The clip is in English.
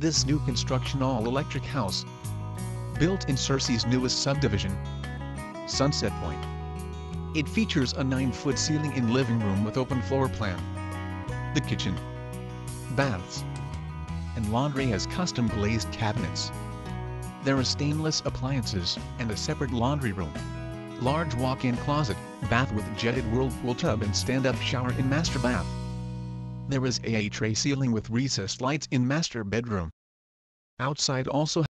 this new construction all-electric house. Built in Searcy's newest subdivision, Sunset Point. It features a 9-foot ceiling in living room with open floor plan. The kitchen, baths, and laundry has custom glazed cabinets. There are stainless appliances and a separate laundry room. Large walk-in closet, bath with jetted whirlpool tub and stand-up shower in master bath. There is a tray ceiling with recessed lights in master bedroom. Outside also